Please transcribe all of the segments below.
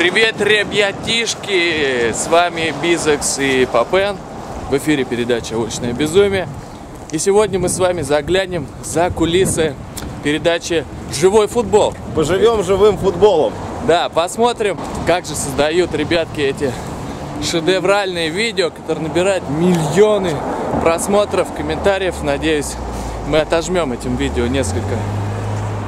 Привет, ребятишки! С вами Бизекс и Папен. В эфире передача «Уличное безумие». И сегодня мы с вами заглянем за кулисы передачи «Живой футбол». Поживем живым футболом. Да, посмотрим, как же создают ребятки эти шедевральные видео, которые набирают миллионы просмотров, комментариев. Надеюсь, мы отожмем этим видео несколько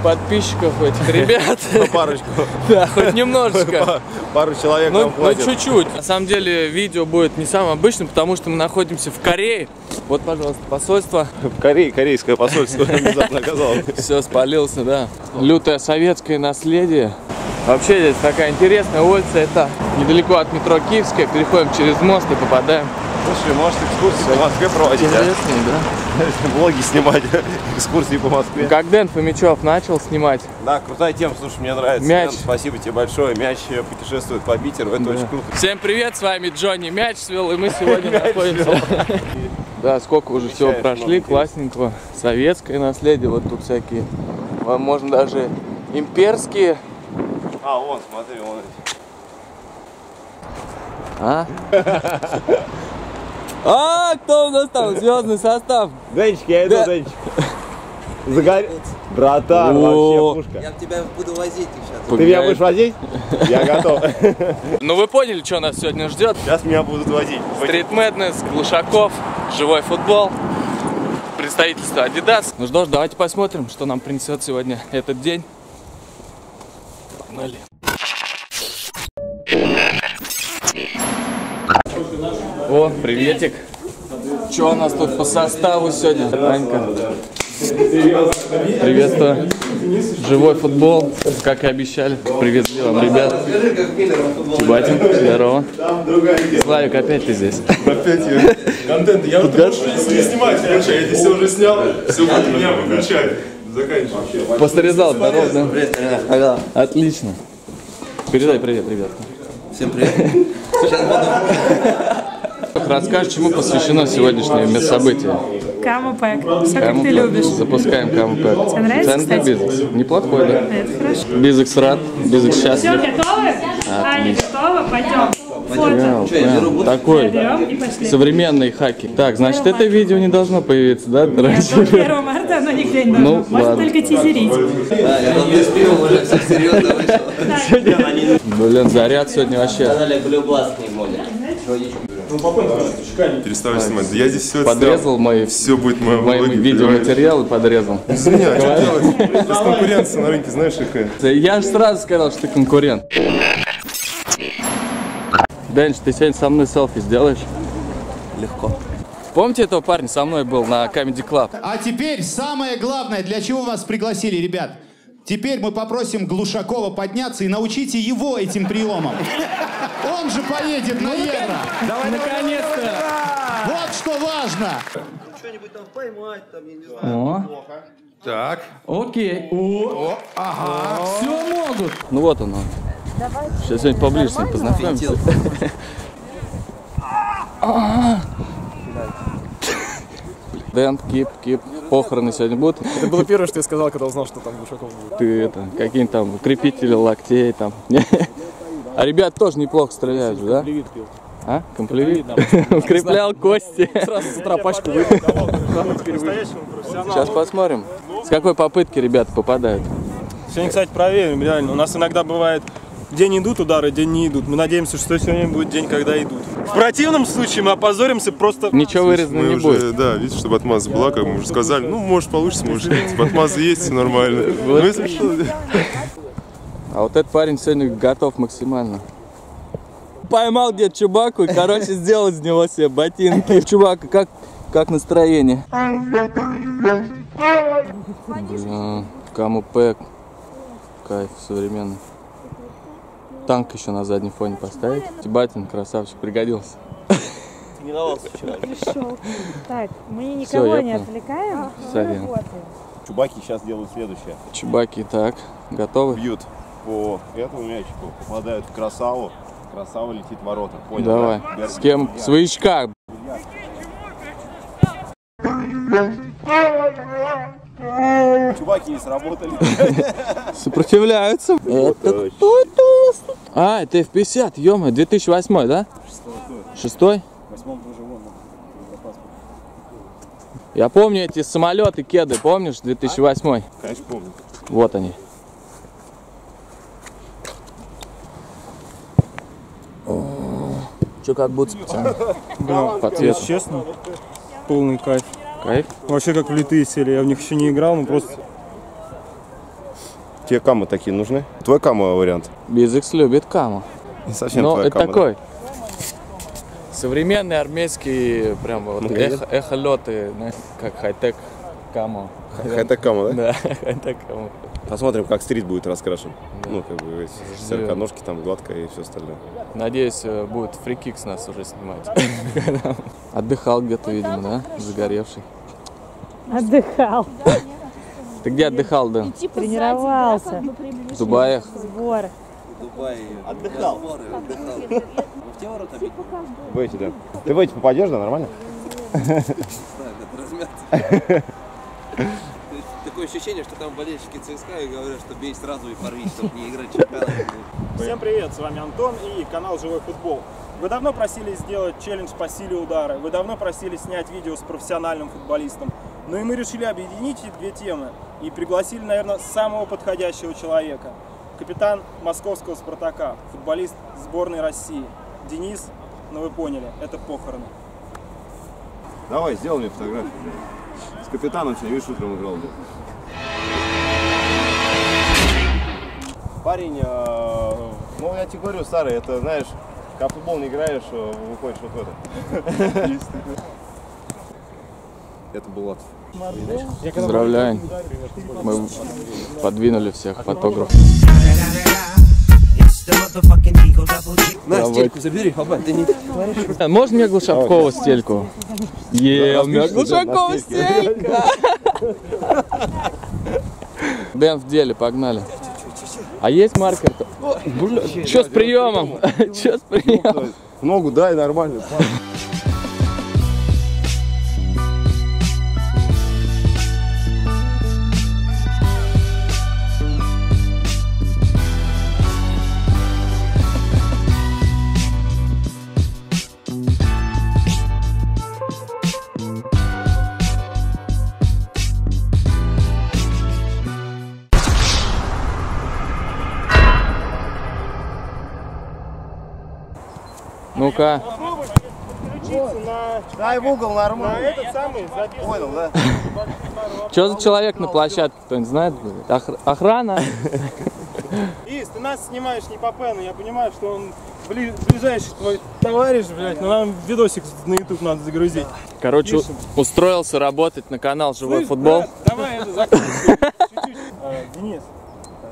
подписчиков этих ребят. Парочку. Да, хоть немножечко. Пару человек Ну, ну, чуть-чуть. На самом деле видео будет не самым обычным, потому что мы находимся в Корее. Вот, пожалуйста, посольство. В Корее, корейское посольство внезапно оказалось. Все спалился, да. Лютое советское наследие. Вообще здесь такая интересная улица. Это недалеко от метро Киевская. Переходим через мост и попадаем. Слушай, может экскурсии по Москве проводить, а? Интереснее, да? Блоги снимать, экскурсии по Москве. Как Дэн Фомичев начал снимать. Да, крутая тема, слушай, мне нравится. Мяч. Дэн, Спасибо тебе большое. Мяч путешествует по Питеру, это очень круто. Всем привет, с вами Джонни Мячсвилл, и мы сегодня находимся... Да, сколько уже всего прошли, классненького. Советское наследие, вот тут всякие, можно даже имперские. А, вон, смотри, вон. А? А, кто у нас там? Звездный состав. Денчик, я иду. Денчик. Загорь... Братан, вообще пушка. Я тебя буду возить сейчас. Ты меня будешь возить? Я готов. Ну вы поняли, что нас сегодня ждет? Сейчас меня будут возить. Стрит Мэднес, Глушаков, живой футбол, представительство Adidas. Ну что ж, давайте посмотрим, что нам принесет сегодня этот день. Погнали. О, приветик. Что у нас тут по составу сегодня? Анька. Приветствую. Живой футбол, как и обещали. Привезли вам, ребят. Чебатин, здорово. Славик, опять ты здесь. Контент. Я вот можешь не снимать, короче, я здесь уже снял. Все будет меня выключать. Заканчивай. Посторезал, здорово, да? Привет. Ага. Отлично. Передай привет, ребят. Всем привет. Сейчас буду. Расскажешь, чему посвящено сегодняшнее событие? Камопэк. Все как ты любишь. Запускаем КМП. Тебе нравится, Центр кстати? бизнес. Неплохой, да? Это хорошо. Бизнес рад, бизнес Все, счастлив. готовы? Аня, готова? Пойдем. Фото. Буду? Такой современный хаки. Так, значит, это видео не должно появиться, да? Нет, раньше? до 1 марта оно нигде не должно. Ну, Можно ладно. только тизерить. Да, я там без пива уже все серьезно вышел. Блин, заряд сегодня вообще. Перестали снимать. Я здесь все Подрезал мои, Все будет мои мои видеоматериалы, подрезал. Извини, а что делать? Сейчас конкуренция на рынке, знаешь, какая. Я же сразу сказал, что ты конкурент. Дэнч, ты сегодня со мной селфи сделаешь? Легко. Помните этого парня со мной был на Comedy Club? А теперь самое главное, для чего вас пригласили, ребят. Теперь мы попросим Глушакова подняться и научите его этим приемам. Он же поедет на Евро. Наконец-то! Вот что важно. Что-нибудь там поймать, там, я не знаю. О, Так. окей. О, ага. Все могут. Ну вот оно. Сейчас сегодня поближе с ним познакомимся. Дэн, кип, кип. Похороны сегодня будут? Это было первое, что я сказал, когда узнал, что там Глушаков будет. Ты это, какие-нибудь там укрепители локтей там. А ребят тоже неплохо стреляют же, да? А? Комплевит? Укреплял кости. Сразу с утра пачку выпил. Сейчас посмотрим, с какой попытки ребята попадают. Сегодня, кстати, проверим, реально. У нас иногда бывает день идут удары, день не идут. Мы надеемся, что сегодня будет день, когда идут. В противном случае мы опозоримся просто... Ничего вырезано не уже, будет. да, видишь, чтобы отмаза была, как мы уже сказали. Ну, может получится, может нет. Отмаза есть, все нормально. Ну, если что, А вот этот парень сегодня готов максимально. Поймал где Чубаку и, короче, сделал из него себе ботинки. Чубака, как, как настроение? Бля, камупэк. Кайф современный. Танк еще на заднем фоне поставить. Тибатин, красавчик, пригодился. Пришел. Так, мы Всё, никого я не понял. отвлекаем. Сорян. Чубаки сейчас делают следующее. Чубаки, так, готовы? Бьют по этому мячику, попадают в красаву. Красава летит в ворота. Понял? Давай. да? С кем? Своячка. Чуваки сработали. Сопротивляются. Это кто это у нас тут? А, это F50, ё 2008, да? Шестой? Я помню эти самолеты, кеды, помнишь, 2008? Конечно, помню. Вот они. Че как будто, пацаны? Да, если честно, полный кайф. Кайф? Вообще как влитые сели, я в них еще не играл, но просто Тебе камы такие нужны? Твой кама вариант. Безикс любит каму. Не совсем Ну, твоя это кама, да? такой. Современный армейский, прям вот эхо, эхолеты, как хай-тек камо. Хай-тек кама, да? Да, хай-тек камо. Посмотрим, как стрит будет раскрашен. Ну, как бы сороконожки там гладкая и все остальное. Надеюсь, э, будет фрикик с нас уже снимать. Отдыхал где-то, видимо, да? Загоревший. Отдыхал. Ты где отдыхал, Дэн? Тренировался. В Дубаях? Сборы. Отдыхал. В эти, да. Ты в эти попадешь, да, нормально? Такое ощущение, что там болельщики ЦСКА и говорят, что бей сразу и порви, чтобы не играть чемпионат. Всем привет, с вами Антон и канал Живой Футбол. Вы давно просили сделать челлендж по силе удара, вы давно просили снять видео с профессиональным футболистом. Ну и мы решили объединить эти две темы и пригласили, наверное, самого подходящего человека. Капитан московского «Спартака», футболист сборной России. Денис, ну вы поняли, это похороны. Давай, сделай мне фотографию. С капитаном сегодня, видишь, утром играл. был. Парень, э, ну я тебе говорю, старый, это знаешь, когда в футбол не играешь, э, выходишь вот в это. Это Булат. Поздравляем. Мы подвинули всех фотографов. Стельку забери, Хабат, ты не... А Можно мне Глушакова стельку? Е, у меня Глушакова стелька! Дэн в деле, погнали. А есть маркер? Че с приемом? Че с приемом? Ногу дай, нормально. Ну-ка. На, Дай в угол на нормально. этот самый. Понял, да? Что за человек на площадке? Кто-нибудь знает? Охр- Охрана? Ис, ты нас снимаешь не по пену, я понимаю, что он бли- ближайший твой товарищ, блядь, но нам видосик на YouTube надо загрузить. Короче, Пишем. устроился работать на канал Живой Слышь, футбол. брат, давай это закончим. Денис,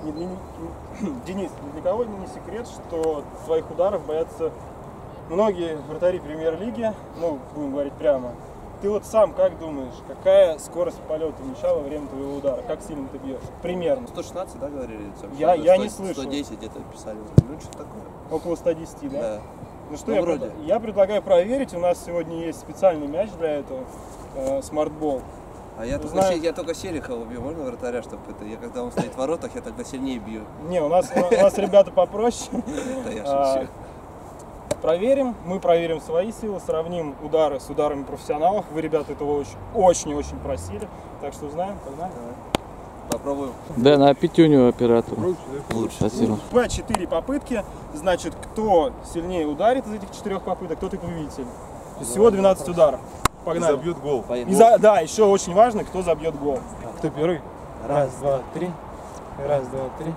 Денис, ни для кого не секрет, что твоих ударов боятся многие вратари премьер-лиги, ну, будем говорить прямо. Ты вот сам как думаешь, какая скорость полета мяча во время твоего удара? Как сильно ты бьешь? Примерно. 116, да, говорили? Я- я не слышал. 110 где-то писали. Ну, что такое? Около 110, да? Да. Ну что, Ну, я, вроде. пред- я предлагаю проверить. У нас сегодня есть специальный мяч для этого, э, смартбол. А я только, Знаю. Я только Серихова бью, можно вратаря, чтобы это, я когда он стоит в воротах, я тогда сильнее бью. Не, у нас, у нас ребята попроще. Это я А, шучу. Проверим, мы проверим свои силы, сравним удары с ударами профессионалов. Вы, ребята, этого очень-очень просили. Так что узнаем, погнали. Попробуем. Дэн, а пятюню оператору. Лучше. Спасибо. По 4 попытки, значит, кто сильнее ударит из этих четырех попыток, тот и победитель. То есть всего 12 ударов. Погнали. Забьет гол. И за- да, еще очень важно, кто забьет гол. Кто первый? Раз, два, три. Раз, два, три.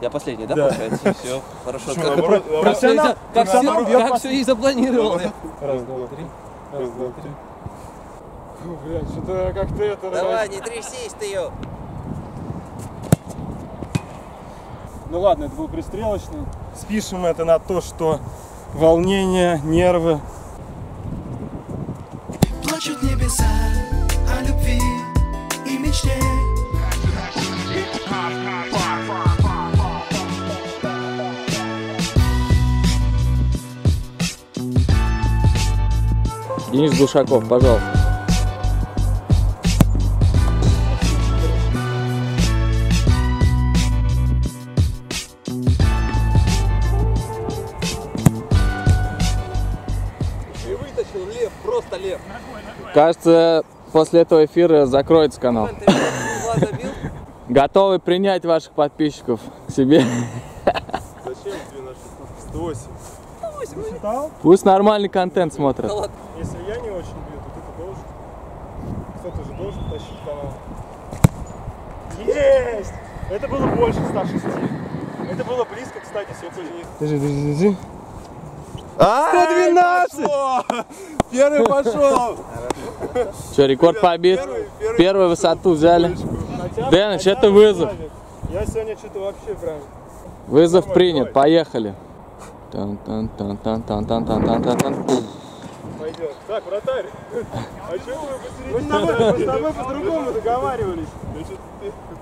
Я последний, да, Да. получается? Все, хорошо. Почему, Как, наоборот, наоборот? Профессионал, как, все, как все и запланировал. Раз, два, три. Раз, два, три. Фу, блядь, что-то как-то это... Давай, не трясись ты ее. Ну ладно, это был пристрелочный. Спишем это на то, что волнение, нервы. Денис Глушаков, пожалуйста. И вытащил лев, просто лев. Кажется, после этого эфира закроется канал. Готовы принять ваших подписчиков себе. Зачем 12? 108. Пусть нормальный контент смотрят. Есть! Это было больше 106. Это было близко, кстати, все А, 112! Первый пошел! Что, рекорд побит? Первую высоту взяли. Дэныч, это вызов. Я сегодня что-то вообще прям... Вызов принят, поехали. Тан-тан-тан-тан-тан-тан-тан-тан-тан. Пойдет. Так, вратарь. А что вы посередине? Мы с тобой по-другому договаривались.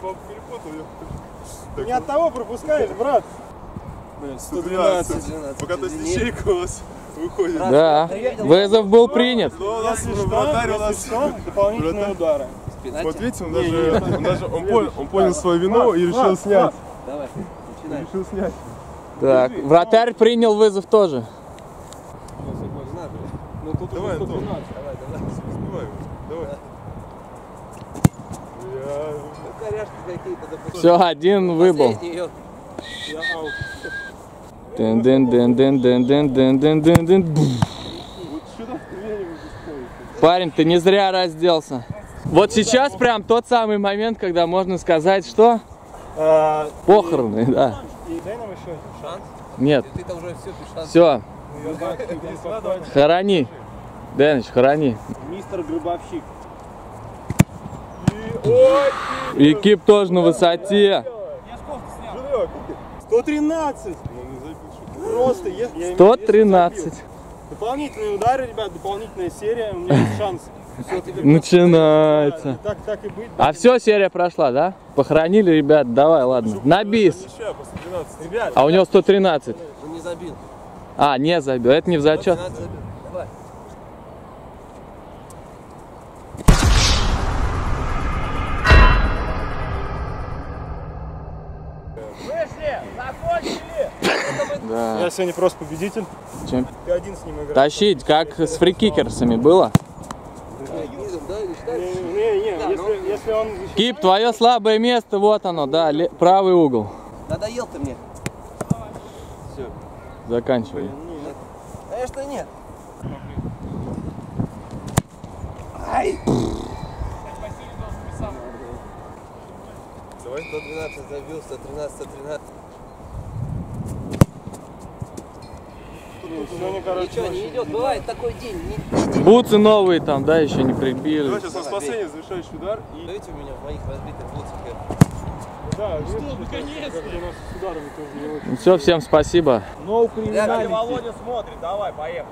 По-моему, перепутал. Не от того пропускаешь, брат. Блин, 112. 112. Пока то есть ячейка у вас выходит. Да, вызов был принят. Но у нас Если что, вратарь у нас... дополнительные удары. Вот видите, он даже, он даже он понял, он понял свою вину и решил снять. Давай, начинай. Решил снять. Так, вратарь принял вызов тоже. Ну тут Давай, уже Антон. 112. Все, один выбыл. Дын дын дын дын дын дын дын дын дын дын Вот сюда хрень его стоит. Парень, ты не зря разделся. Вот сейчас прям тот самый момент, когда можно сказать, что похороны, да. И дай нам еще один шанс. Нет, все хорони. Déныч, хорони. Мистер Гробовщик. И кип тоже на высоте. 113! Ну не забил, что Просто, я имею в виду, 113. забил. Дополнительные удары, ребят, дополнительная серия, у меня есть шанс. Начинается. Так, так и быть. А все, серия прошла, да? Похоронили, ребят, давай, ладно. На бис. ничья после 12. Ребят, А у него 113. Ну не забил. А, не забил, это не в зачет. Я сегодня просто победитель. Чем? Ты один с ним играешь. Тащить, как с фрикикерсами было. Кип, твое слабое место, вот оно, да, ле- правый угол. Надоел ты мне. Заканчивай. Конечно нет. Давай. 112 забил, 113, 113. Сегодня, короче, Ничего, не идет. Бывает такой день. Не, Бутсы новые там, да, еще не прибили. Давай сейчас у нас последний завершающий удар и Видите у меня в моих разбитых бутсах. да, что, наконец Как бы у нас с ударами тоже не очень. Ну все, всем спасибо. Реально, Володя смотрит, давай, поехали.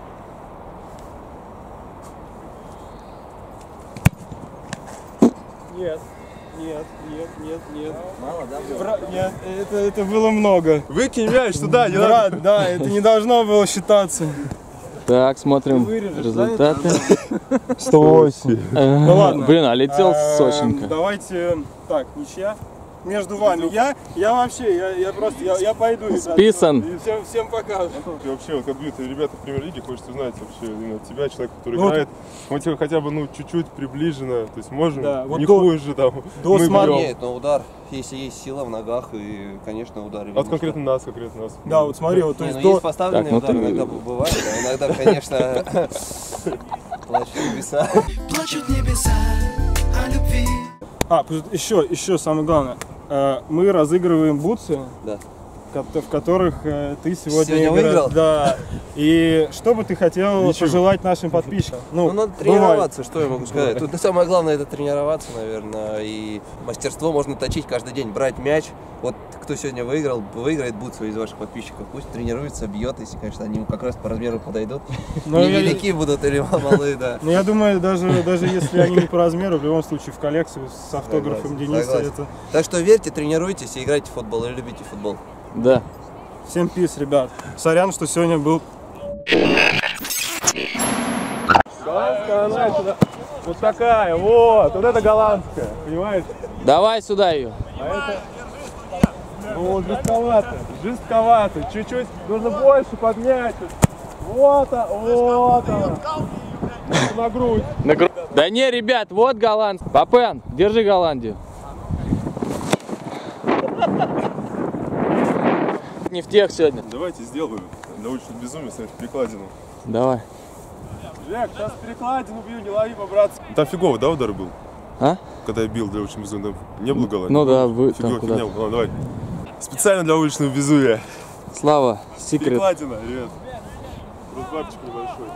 Нет, нет, нет, нет, нет. Мало, да? Бра- Нет, это, это было много. выкинь мяч туда, не надо. Брат, да, это не должно было считаться. Так, смотрим вырежешь, результаты. 108. Ага. ладно. Блин, а летел Эм, сочненько. Давайте, так, ничья. Между вами. Я, я вообще, я, я просто, я, я пойду. Списан. И Всем, всем пока. И вообще, вот как бьют ребята в премьер-лиге, хочется узнать вообще именно тебя, человека, который Ну, играет. Он тебе хотя бы, ну, чуть-чуть приближенно, то есть можем, Да, вот не до- хуже там, до мы смар-. Нет, но удар, если есть сила в ногах, и, конечно, удары. А Вот конкретно нас, конкретно нас. Да, вот смотри, вот то Не, есть ну до... есть поставленные Так, ну удары, ты- иногда бывает, а иногда, конечно, плачут небеса. Плачут небеса о любви. А, еще, еще самое главное. Э, Мы разыгрываем бутсы, Да. В которых э, ты сегодня, Сегодня игра- выиграл? Да. И что бы ты хотел Ничего. пожелать нашим подписчикам? Ну, надо бывает. тренироваться, что я могу сказать. Тут самое главное это тренироваться, наверное, и мастерство можно точить каждый день, брать мяч. Вот кто сегодня выиграл, выиграет бутсу из ваших подписчиков. Пусть тренируется, бьет, если, конечно, они как раз по размеру подойдут. Ну, не я- велики будут или малые, да. Ну, я думаю, даже, даже если они не по размеру, в любом случае в коллекцию с автографом Согласен, Дениса согласен. это... Так что верьте, тренируйтесь и играйте в футбол или любите футбол. Да. Всем пис, ребят. Сорян, что сегодня был... Вот такая, вот, вот это голландская, понимаешь? Давай сюда ее. Ну, жестковато, жестковато, чуть-чуть, нужно больше поднять. Вот, а- вот она. На грудь. На гру- Да не, ребят, вот голланд. Папен, держи Голландию. Не в тех сегодня. Давайте сделаю научную безумие, ставить перекладину. Давай. Жек, сейчас перекладину бью, не лови, по-братски. Там фигово, да, удар был? А? Когда я бил для очень безумия, там не было голова? Ну да, вы там Фигово, фигня была. Ладно, давай. Специально для уличного безумия. Слава, секрет. Перекладина, ребят. Разбарчик небольшой.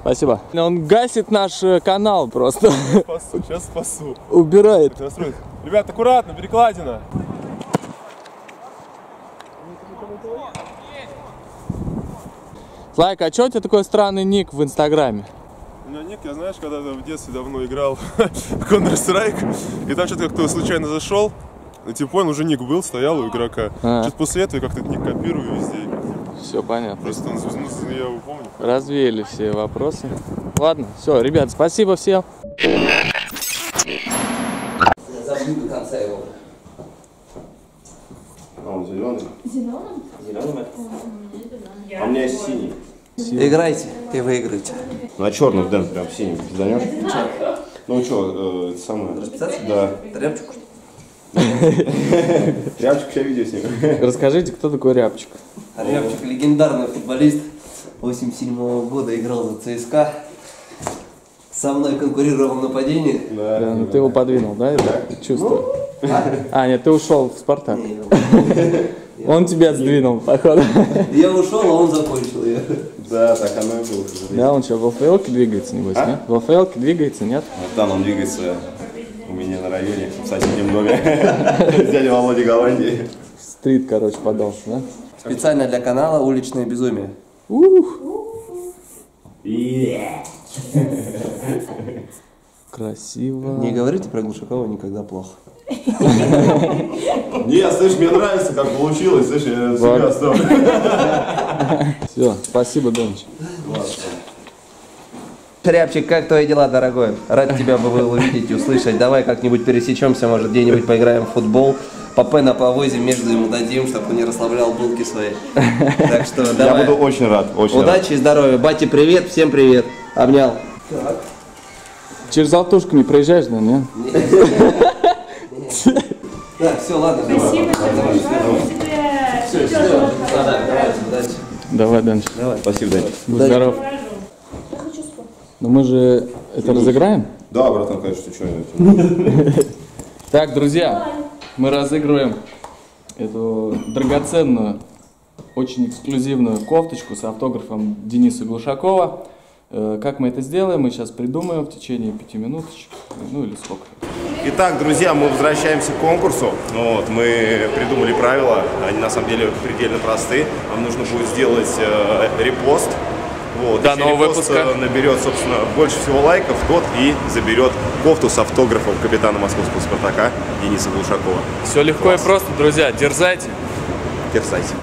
Спасибо. Он гасит наш э, канал просто. Спасу, сейчас спасу. Убирает. Так, настроить. Ребят, аккуратно, перекладина. Слайк, а что у тебя такой странный ник в Инстаграме? У меня ник, я знаешь, когда в детстве давно играл в Counter-Strike, и там что-то как-то случайно зашел, и типа понял, уже ник был, стоял у игрока. А. Что-то после этого я как-то этот ник копирую везде. Все понятно. Просто он, ну, я его помню. Развеяли все вопросы. Ладно, все, ребят, спасибо всем. Зажми до конца его. А он зеленый? Зеленым? Зеленым? А у меня есть синий. Играйте и выиграете. Ну а черный, Дэн, прям синий пизданешь? Ну что, это самое... Да. Тряпочку? Рябчик, все видео с ним. Расскажите, кто такой Рябчик? Рябчик легендарный футболист. 87 года играл за ЦСКА. Со мной конкурировал в нападении. Да, ну ты его подвинул, да? Я чувствую. А, нет, ты ушел в Спартак. Он тебя сдвинул, походу. Я ушел, а он закончил ее. Да, так оно и было. Да, он что, в ЛФЛ двигается, небось, нет? В ЛФЛ двигается, нет? Там он двигается у меня на районе, в соседнем доме. С дядей Володей Голландии. Стрит, короче, подался, да? Специально для канала «Уличное безумие». Ух! Красиво. Не говорите про Глушакова никогда плохо. Не, слышь, мне нравится, как получилось, слышь, я себя оставлю. Все, спасибо, Донч. Рябчик, как твои дела, дорогой? Рад тебя было увидеть и услышать. Давай как-нибудь пересечемся, может, где-нибудь поиграем в футбол. Папе на повозе между ему дадим, чтобы он не расслаблял булки свои. Так что Я давай. буду очень рад, очень рад. Удачи и здоровья. Бате, привет, всем привет. Обнял. Через Алтушку не проезжаешь, да, нет? Так, все, ладно. Спасибо, Удачи. Давай, Донч. Спасибо, Дань. Будь здоров. Но мы же это разыграем? Да, братан, конечно, ты что Так, друзья, мы разыгрываем эту драгоценную, очень эксклюзивную кофточку с автографом Дениса Глушакова. Э, Как мы это сделаем, мы сейчас придумаем в течение пяти минуточек, ну или сколько. Итак, друзья, мы возвращаемся к конкурсу. Вот, мы придумали правила, они на самом деле предельно просты. Вам нужно будет сделать э, репост. Вот, репост, выпуска. э, наберет, собственно, больше всего лайков, тот и заберет кофту с автографом капитана московского «Спартака» Дениса Глушакова. Все легко и просто, друзья, дерзайте. Терсайте.